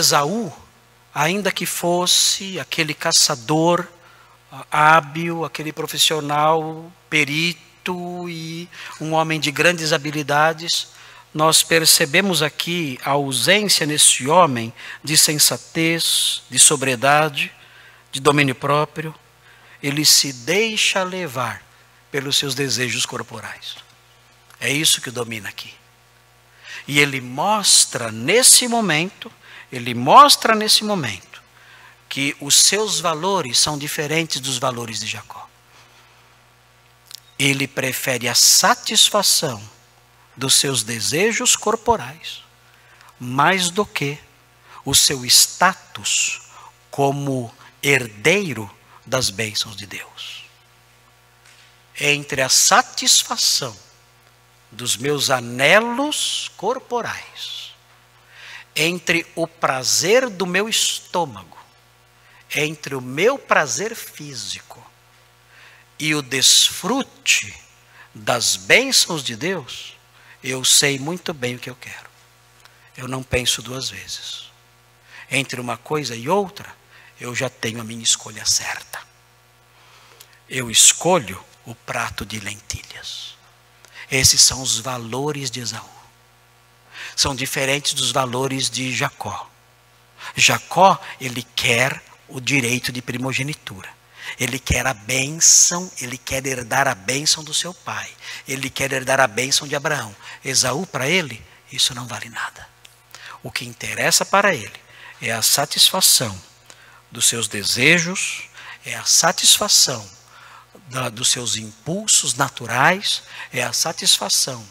Esaú, ainda que fosse aquele caçador hábil, aquele profissional perito e um homem de grandes habilidades, nós percebemos aqui a ausência nesse homem de sensatez, de sobriedade, de domínio próprio. Ele se deixa levar pelos seus desejos corporais. É isso que domina aqui. E ele mostra nesse momento, ele mostra nesse momento que os seus valores são diferentes dos valores de Jacó. Ele prefere a satisfação dos seus desejos corporais, mais do que o seu status como herdeiro das bênçãos de Deus. Entre a satisfação dos meus anelos corporais, entre o prazer do meu estômago, entre o meu prazer físico e o desfrute das bênçãos de Deus, eu sei muito bem o que eu quero. Eu não penso duas vezes. Entre uma coisa e outra, eu já tenho a minha escolha certa. Eu escolho o prato de lentilhas. Esses são os valores de Esaú. São diferentes dos valores de Jacó. Jacó, ele quer o direito de primogenitura. Ele quer a bênção, ele quer herdar a bênção do seu pai. Ele quer herdar a bênção de Abraão. Esaú, para ele, isso não vale nada. O que interessa para ele é a satisfação dos seus desejos, é a satisfação da, dos seus impulsos naturais, é a satisfação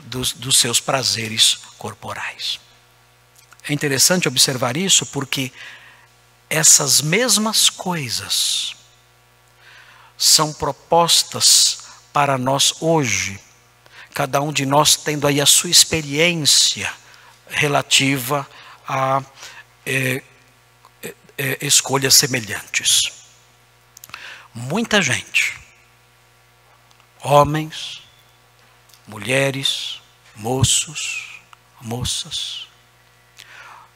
dos, dos seus prazeres corporais. É interessante observar isso porque essas mesmas coisas são propostas para nós hoje, cada um de nós tendo aí a sua experiência relativa a é, é, escolhas semelhantes. Muita gente, homens, mulheres, moços, moças,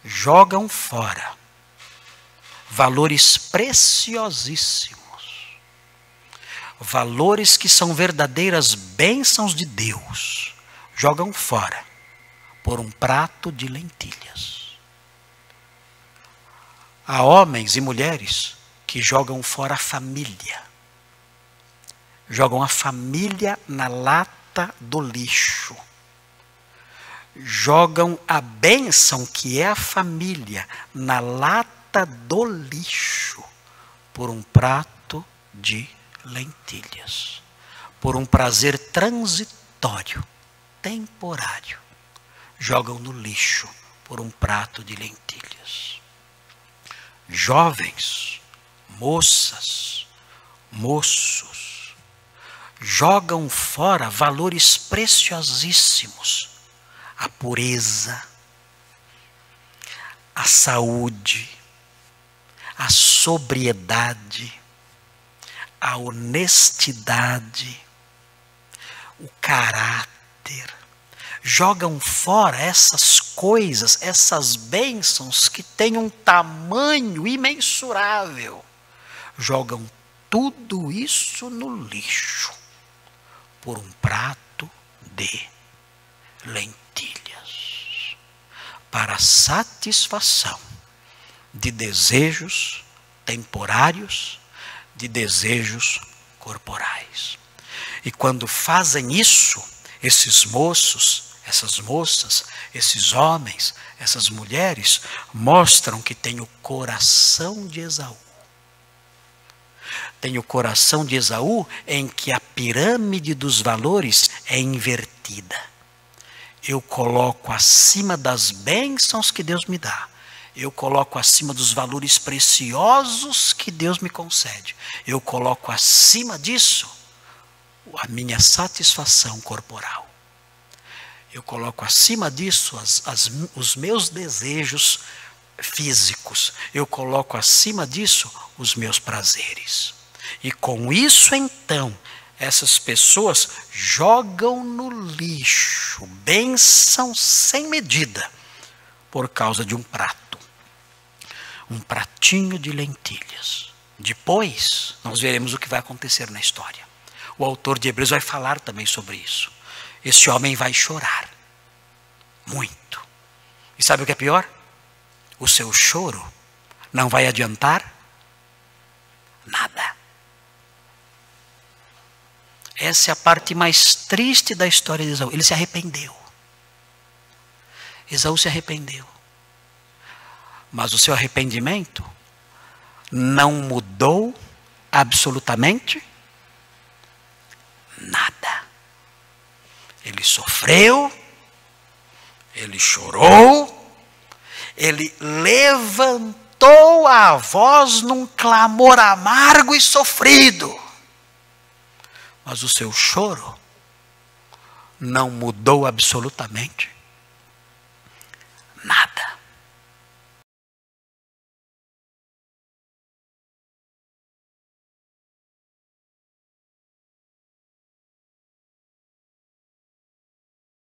jogam fora valores preciosíssimos, valores que são verdadeiras bênçãos de Deus, jogam fora por um prato de lentilhas. Há homens e mulheres que jogam fora a família. Jogam a família na lata do lixo. Jogam a bênção que é a família na lata do lixo por um prato de lentilhas. Por um prazer transitório, temporário. Jogam no lixo por um prato de lentilhas jovens, moças, moços, jogam fora valores preciosíssimos, a pureza, a saúde, a sobriedade, a honestidade, o caráter, jogam fora essas coisas, essas bênçãos que têm um tamanho imensurável, jogam tudo isso no lixo por um prato de lentilhas para satisfação de desejos temporários, de desejos corporais. E quando fazem isso, esses moços essas moças, esses homens, essas mulheres mostram que tem o coração de Esaú. Tem o coração de Esaú em que a pirâmide dos valores é invertida. Eu coloco acima das bênçãos que Deus me dá. Eu coloco acima dos valores preciosos que Deus me concede. Eu coloco acima disso a minha satisfação corporal eu coloco acima disso as, as, os meus desejos físicos, eu coloco acima disso os meus prazeres. E com isso, então, essas pessoas jogam no lixo bênção sem medida por causa de um prato. um pratinho de lentilhas. Depois, nós veremos o que vai acontecer na história. O autor de Hebreus vai falar também sobre isso. Este homem vai chorar. Muito. E sabe o que é pior? O seu choro não vai adiantar nada. Essa é a parte mais triste da história de Esaú. Ele se arrependeu. Esaú se arrependeu. Mas o seu arrependimento não mudou absolutamente nada. Ele sofreu, ele chorou, ele levantou a voz num clamor amargo e sofrido. Mas o seu choro não mudou absolutamente nada.